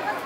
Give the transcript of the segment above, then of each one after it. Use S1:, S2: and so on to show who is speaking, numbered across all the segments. S1: good.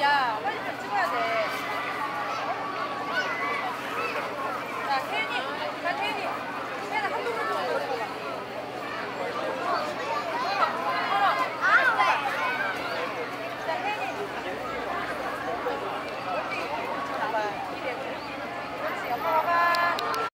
S2: 야 빨리 좀 찍어야 돼.